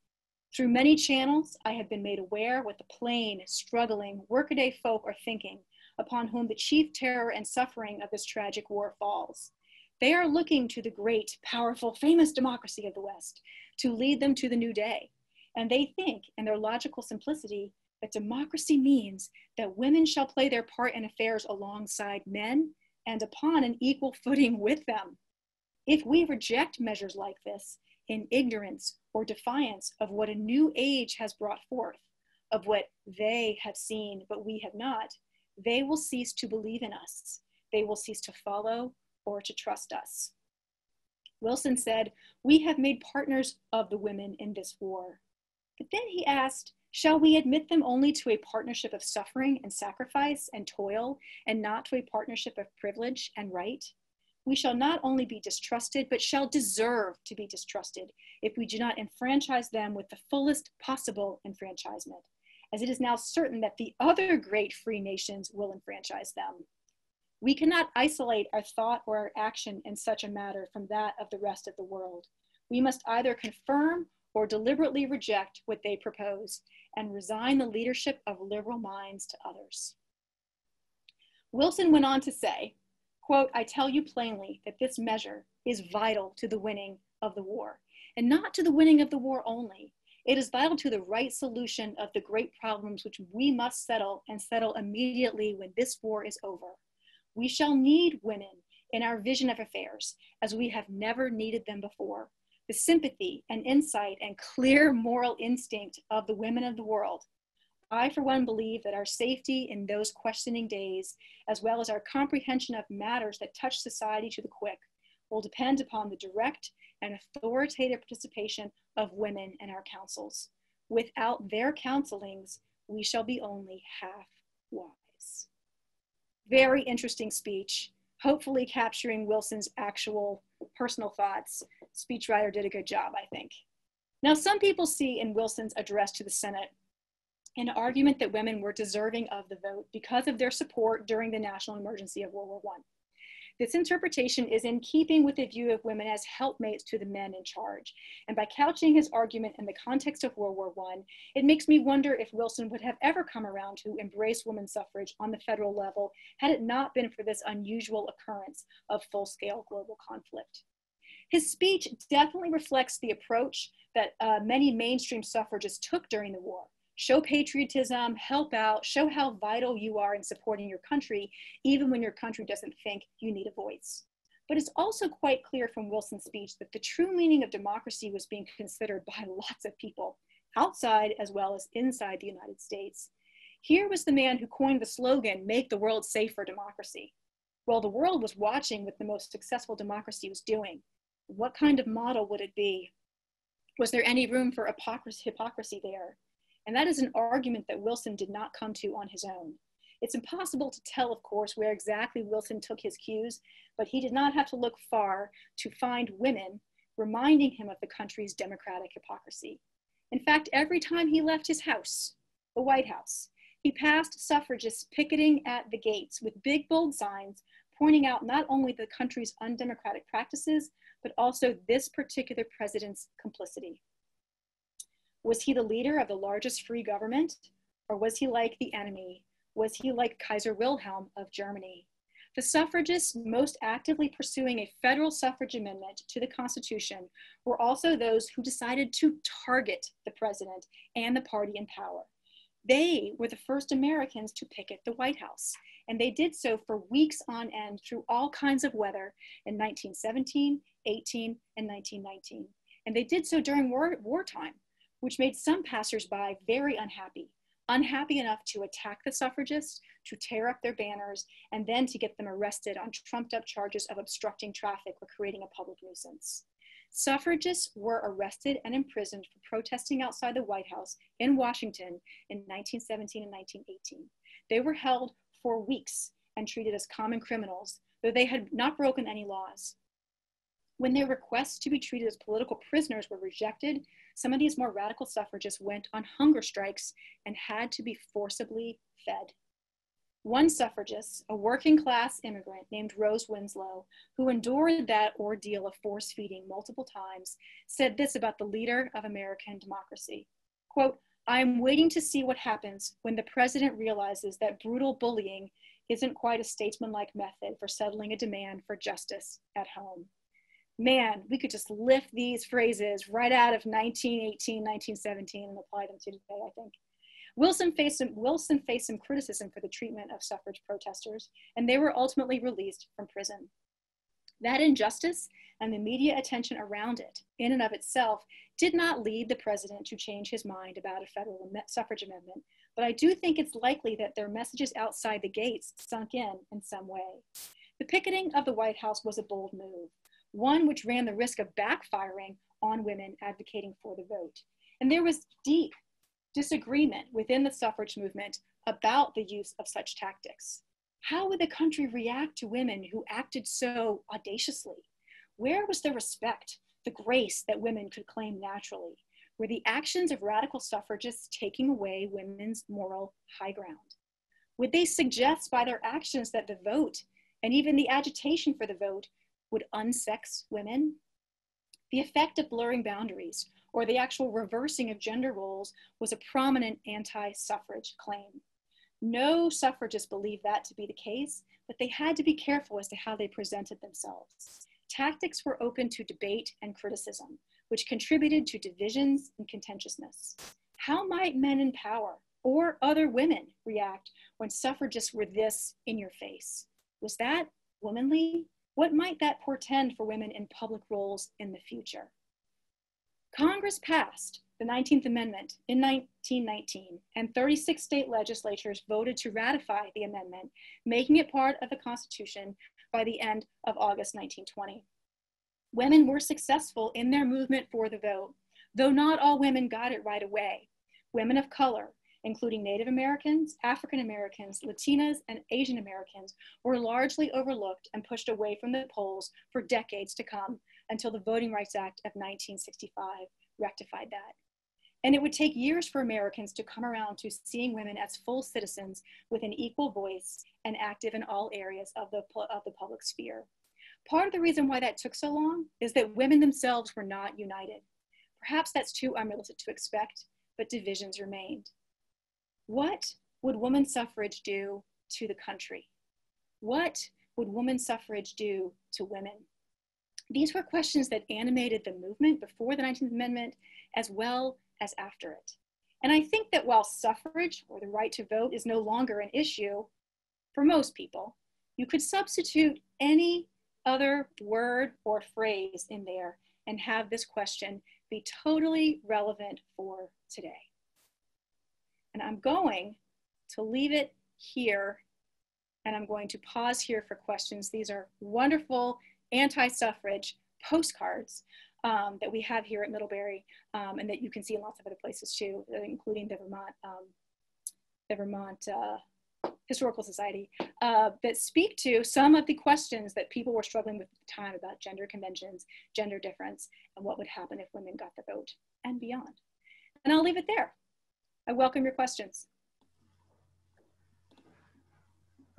Through many channels, I have been made aware what the plain, struggling, workaday folk are thinking, upon whom the chief terror and suffering of this tragic war falls. They are looking to the great, powerful, famous democracy of the West to lead them to the new day. And they think, in their logical simplicity, that democracy means that women shall play their part in affairs alongside men and upon an equal footing with them. If we reject measures like this in ignorance or defiance of what a new age has brought forth, of what they have seen but we have not, they will cease to believe in us. They will cease to follow or to trust us. Wilson said, We have made partners of the women in this war. But then he asked, Shall we admit them only to a partnership of suffering and sacrifice and toil, and not to a partnership of privilege and right? We shall not only be distrusted, but shall deserve to be distrusted if we do not enfranchise them with the fullest possible enfranchisement, as it is now certain that the other great free nations will enfranchise them. We cannot isolate our thought or our action in such a matter from that of the rest of the world. We must either confirm or deliberately reject what they propose and resign the leadership of liberal minds to others. Wilson went on to say, quote, I tell you plainly that this measure is vital to the winning of the war, and not to the winning of the war only. It is vital to the right solution of the great problems which we must settle and settle immediately when this war is over. We shall need women in our vision of affairs as we have never needed them before the sympathy and insight and clear moral instinct of the women of the world. I, for one, believe that our safety in those questioning days, as well as our comprehension of matters that touch society to the quick, will depend upon the direct and authoritative participation of women in our councils. Without their counselings, we shall be only half wise. Very interesting speech, hopefully capturing Wilson's actual personal thoughts speechwriter did a good job, I think. Now, some people see in Wilson's address to the Senate an argument that women were deserving of the vote because of their support during the national emergency of World War I. This interpretation is in keeping with the view of women as helpmates to the men in charge. And by couching his argument in the context of World War I, it makes me wonder if Wilson would have ever come around to embrace women's suffrage on the federal level had it not been for this unusual occurrence of full scale global conflict. His speech definitely reflects the approach that uh, many mainstream suffragists took during the war. Show patriotism, help out, show how vital you are in supporting your country, even when your country doesn't think you need a voice. But it's also quite clear from Wilson's speech that the true meaning of democracy was being considered by lots of people, outside as well as inside the United States. Here was the man who coined the slogan, Make the World Safe for Democracy. Well, the world was watching what the most successful democracy was doing. What kind of model would it be? Was there any room for hypocrisy there? And that is an argument that Wilson did not come to on his own. It's impossible to tell, of course, where exactly Wilson took his cues, but he did not have to look far to find women reminding him of the country's democratic hypocrisy. In fact, every time he left his house, the White House, he passed suffragists picketing at the gates with big bold signs pointing out not only the country's undemocratic practices, but also this particular president's complicity. Was he the leader of the largest free government? Or was he like the enemy? Was he like Kaiser Wilhelm of Germany? The suffragists most actively pursuing a federal suffrage amendment to the Constitution were also those who decided to target the president and the party in power. They were the first Americans to picket the White House, and they did so for weeks on end through all kinds of weather in 1917, 18, and 1919. And they did so during war, wartime, which made some passersby very unhappy, unhappy enough to attack the suffragists, to tear up their banners, and then to get them arrested on trumped up charges of obstructing traffic or creating a public nuisance. Suffragists were arrested and imprisoned for protesting outside the White House in Washington in 1917 and 1918. They were held for weeks and treated as common criminals, though they had not broken any laws. When their requests to be treated as political prisoners were rejected, some of these more radical suffragists went on hunger strikes and had to be forcibly fed. One suffragist, a working class immigrant named Rose Winslow, who endured that ordeal of force feeding multiple times, said this about the leader of American democracy. Quote, I am waiting to see what happens when the president realizes that brutal bullying isn't quite a statesmanlike method for settling a demand for justice at home man, we could just lift these phrases right out of 1918, 1917 and apply them to today, I think. Wilson faced, some, Wilson faced some criticism for the treatment of suffrage protesters, and they were ultimately released from prison. That injustice and the media attention around it, in and of itself, did not lead the president to change his mind about a federal suffrage amendment, but I do think it's likely that their messages outside the gates sunk in in some way. The picketing of the White House was a bold move one which ran the risk of backfiring on women advocating for the vote. And there was deep disagreement within the suffrage movement about the use of such tactics. How would the country react to women who acted so audaciously? Where was the respect, the grace that women could claim naturally? Were the actions of radical suffragists taking away women's moral high ground? Would they suggest by their actions that the vote and even the agitation for the vote would unsex women? The effect of blurring boundaries or the actual reversing of gender roles was a prominent anti suffrage claim. No suffragists believed that to be the case, but they had to be careful as to how they presented themselves. Tactics were open to debate and criticism, which contributed to divisions and contentiousness. How might men in power or other women react when suffragists were this in your face? Was that womanly? What might that portend for women in public roles in the future? Congress passed the 19th Amendment in 1919, and 36 state legislatures voted to ratify the amendment, making it part of the Constitution by the end of August 1920. Women were successful in their movement for the vote, though not all women got it right away. Women of color, including Native Americans, African Americans, Latinas, and Asian Americans, were largely overlooked and pushed away from the polls for decades to come until the Voting Rights Act of 1965 rectified that. And it would take years for Americans to come around to seeing women as full citizens with an equal voice and active in all areas of the, of the public sphere. Part of the reason why that took so long is that women themselves were not united. Perhaps that's too unrealistic to expect, but divisions remained. What would woman suffrage do to the country? What would woman suffrage do to women? These were questions that animated the movement before the 19th Amendment as well as after it. And I think that while suffrage or the right to vote is no longer an issue for most people, you could substitute any other word or phrase in there and have this question be totally relevant for today. And I'm going to leave it here and I'm going to pause here for questions. These are wonderful anti-suffrage postcards um, that we have here at Middlebury um, and that you can see in lots of other places too, including the Vermont, um, the Vermont uh, Historical Society, uh, that speak to some of the questions that people were struggling with at the time about gender conventions, gender difference, and what would happen if women got the vote and beyond. And I'll leave it there. I welcome your questions.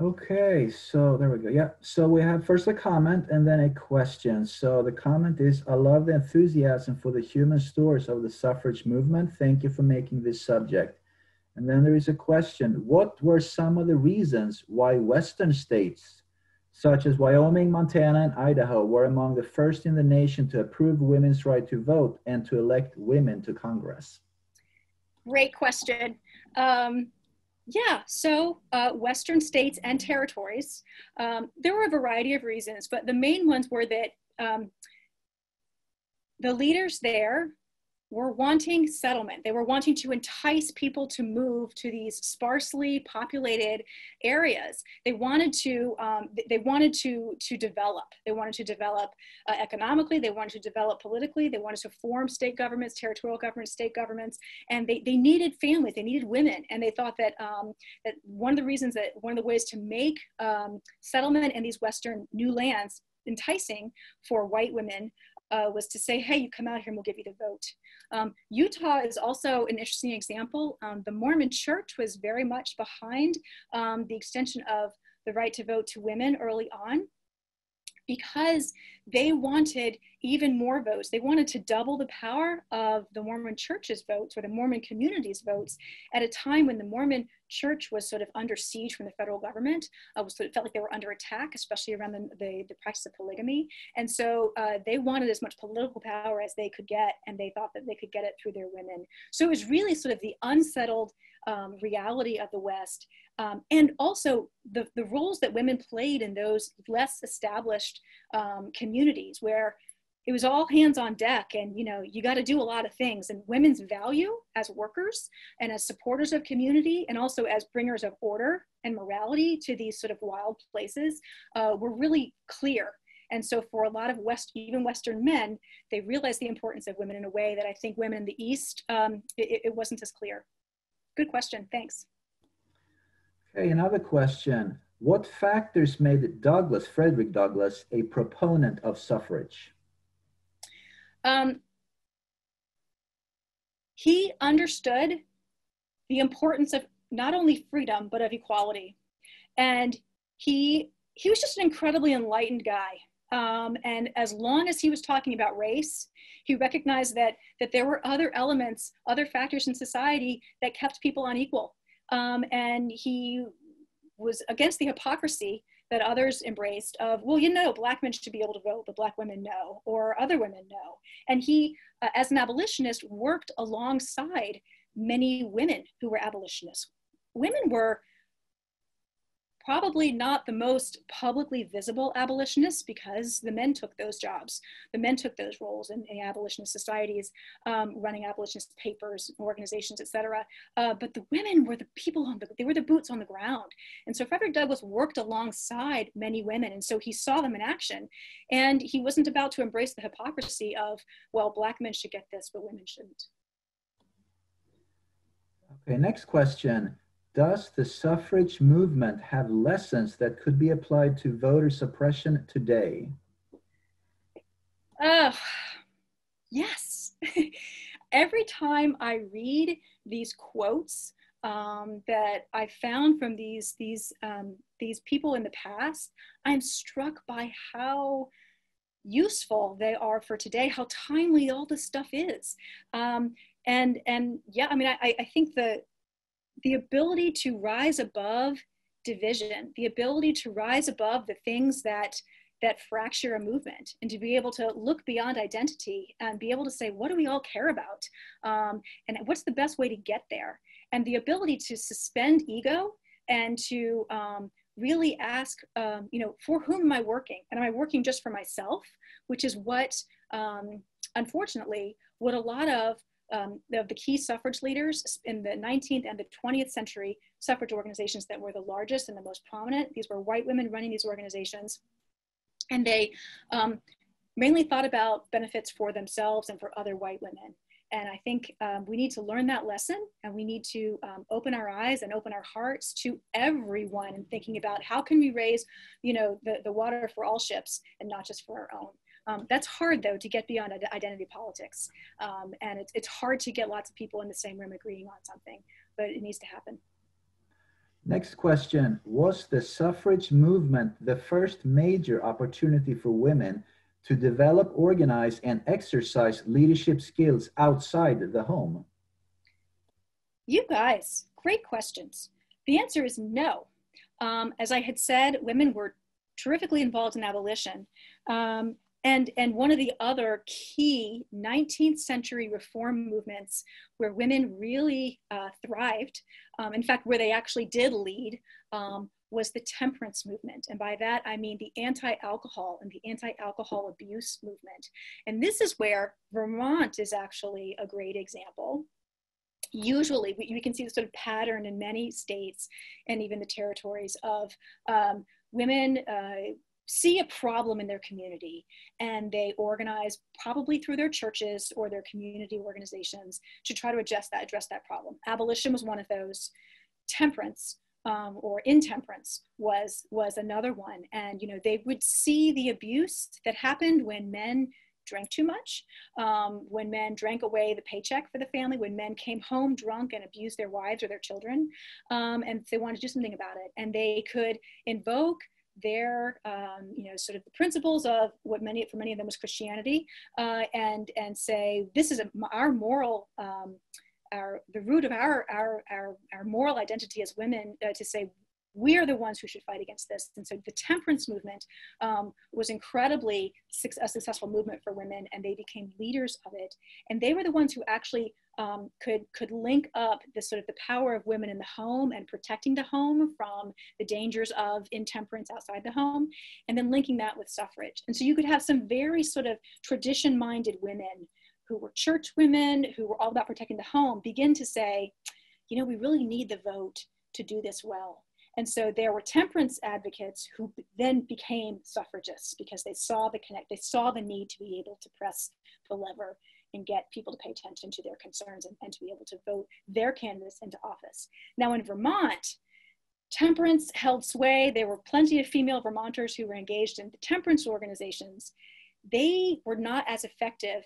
Okay, so there we go. Yeah, so we have first a comment and then a question. So the comment is, I love the enthusiasm for the human stories of the suffrage movement. Thank you for making this subject. And then there is a question, what were some of the reasons why Western states, such as Wyoming, Montana, and Idaho, were among the first in the nation to approve women's right to vote and to elect women to Congress? Great question. Um, yeah, so uh, Western states and territories, um, there were a variety of reasons, but the main ones were that um, the leaders there were wanting settlement. They were wanting to entice people to move to these sparsely populated areas. They wanted to, um, they wanted to, to develop. They wanted to develop uh, economically, they wanted to develop politically, they wanted to form state governments, territorial governments, state governments, and they, they needed families, they needed women. And they thought that, um, that one of the reasons that, one of the ways to make um, settlement in these Western new lands enticing for white women uh, was to say, hey, you come out here and we'll give you the vote. Um, Utah is also an interesting example. Um, the Mormon church was very much behind um, the extension of the right to vote to women early on because they wanted even more votes. They wanted to double the power of the Mormon church's votes or the Mormon community's votes at a time when the Mormon church was sort of under siege from the federal government. Uh, was, it felt like they were under attack, especially around the, the, the practice of polygamy. And so uh, they wanted as much political power as they could get, and they thought that they could get it through their women. So it was really sort of the unsettled um, reality of the West. Um, and also the, the roles that women played in those less established um, communities where it was all hands on deck and you know you got to do a lot of things. And women's value as workers and as supporters of community and also as bringers of order and morality to these sort of wild places uh, were really clear. And so for a lot of west even western men they realized the importance of women in a way that i think women in the east um, it, it wasn't as clear good question thanks Okay, another question. What factors made Douglass, Frederick Douglass, a proponent of suffrage? Um, he understood the importance of not only freedom but of equality, and he he was just an incredibly enlightened guy. Um, and as long as he was talking about race, he recognized that that there were other elements, other factors in society that kept people unequal. Um, and he was against the hypocrisy that others embraced of, well, you know, black men should be able to vote, but black women no, or other women no. And he, uh, as an abolitionist, worked alongside many women who were abolitionists. Women were probably not the most publicly visible abolitionists because the men took those jobs. The men took those roles in, in abolitionist societies, um, running abolitionist papers, organizations, etc. Uh, but the women were the people on the, they were the boots on the ground. And so Frederick Douglass worked alongside many women. And so he saw them in action. And he wasn't about to embrace the hypocrisy of, well, black men should get this, but women shouldn't. Okay, next question. Does the suffrage movement have lessons that could be applied to voter suppression today? Uh, yes. Every time I read these quotes um, that I found from these these um, these people in the past, I'm struck by how useful they are for today, how timely all this stuff is. Um, and and yeah, I mean, I, I think the the ability to rise above division, the ability to rise above the things that that fracture a movement and to be able to look beyond identity and be able to say what do we all care about? Um, and what's the best way to get there? And the ability to suspend ego and to um, really ask um, you know for whom am i working? And am i working just for myself? Which is what um, unfortunately what a lot of um, of the key suffrage leaders in the 19th and the 20th century suffrage organizations that were the largest and the most prominent. These were white women running these organizations. And they um, mainly thought about benefits for themselves and for other white women. And I think um, we need to learn that lesson and we need to um, open our eyes and open our hearts to everyone and thinking about how can we raise, you know, the, the water for all ships and not just for our own. Um, that's hard though to get beyond identity politics. Um, and it's, it's hard to get lots of people in the same room agreeing on something, but it needs to happen. Next question. Was the suffrage movement the first major opportunity for women to develop, organize, and exercise leadership skills outside the home? You guys, great questions. The answer is no. Um, as I had said, women were terrifically involved in abolition. Um, and, and one of the other key 19th century reform movements where women really uh, thrived, um, in fact, where they actually did lead, um, was the temperance movement. And by that, I mean the anti alcohol and the anti alcohol abuse movement. And this is where Vermont is actually a great example. Usually, we, we can see the sort of pattern in many states and even the territories of um, women uh, see a problem in their community and they organize probably through their churches or their community organizations to try to address that address that problem. Abolition was one of those. Temperance um, or intemperance was was another one. And you know they would see the abuse that happened when men drank too much um, when men drank away the paycheck for the family when men came home drunk and abused their wives or their children um, and they wanted to do something about it. And they could invoke their um, you know sort of the principles of what many for many of them was Christianity uh, and and say this is a, our moral um, our the root of our our our, our moral identity as women uh, to say we are the ones who should fight against this. And so the temperance movement um, was incredibly a successful movement for women, and they became leaders of it. And they were the ones who actually um, could could link up the sort of the power of women in the home and protecting the home from the dangers of intemperance outside the home, and then linking that with suffrage. And so you could have some very sort of tradition-minded women who were church women who were all about protecting the home begin to say, you know, we really need the vote to do this well. And so there were temperance advocates who then became suffragists because they saw the connect, they saw the need to be able to press the lever and get people to pay attention to their concerns and, and to be able to vote their candidates into office. Now in Vermont, temperance held sway. There were plenty of female Vermonters who were engaged in the temperance organizations. They were not as effective.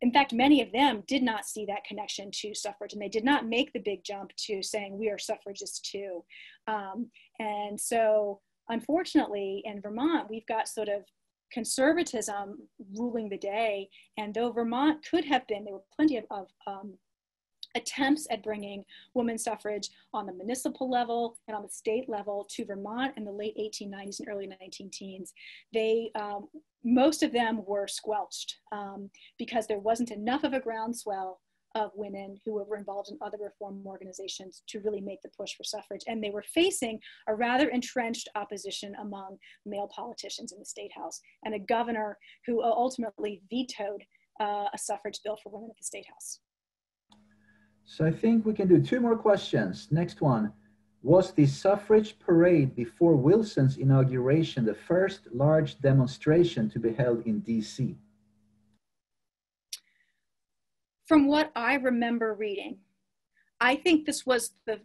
In fact, many of them did not see that connection to suffrage, and they did not make the big jump to saying we are suffragists too. Um, and so, unfortunately, in Vermont, we've got sort of conservatism ruling the day. And though Vermont could have been, there were plenty of, of um, attempts at bringing women's suffrage on the municipal level and on the state level to Vermont in the late 1890s and early 19 teens. They, um, most of them were squelched um, because there wasn't enough of a groundswell of women who were involved in other reform organizations to really make the push for suffrage. And they were facing a rather entrenched opposition among male politicians in the state house and a governor who ultimately vetoed uh, a suffrage bill for women at the state house. So I think we can do two more questions. Next one. Was the suffrage parade before Wilson's inauguration the first large demonstration to be held in DC? From what I remember reading, I think this was the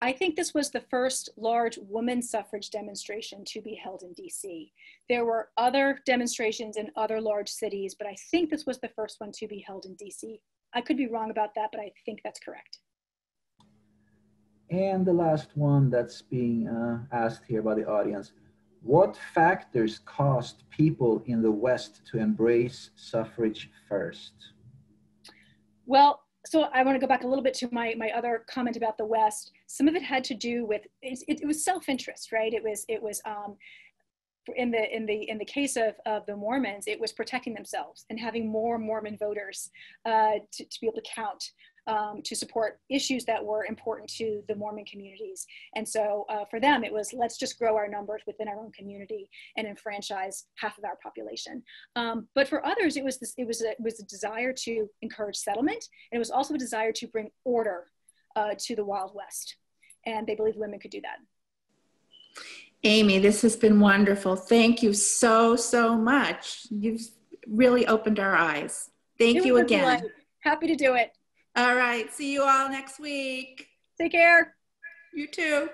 I think this was the first large women's suffrage demonstration to be held in DC. There were other demonstrations in other large cities, but I think this was the first one to be held in DC. I could be wrong about that, but I think that's correct. And the last one that's being uh, asked here by the audience. What factors caused people in the West to embrace suffrage first? Well, so I want to go back a little bit to my, my other comment about the West. Some of it had to do with it, it, was self-interest, right? It was it was um, in the in the in the case of, of the Mormons, it was protecting themselves and having more Mormon voters uh, to, to be able to count um, to support issues that were important to the Mormon communities. And so uh, for them, it was let's just grow our numbers within our own community and enfranchise half of our population. Um, but for others, it was this it was a, it was a desire to encourage settlement, and it was also a desire to bring order uh, to the Wild West. And they believed women could do that. Amy, this has been wonderful. Thank you so, so much. You've really opened our eyes. Thank it you again. Happy to do it. All right. See you all next week. Take care. You too.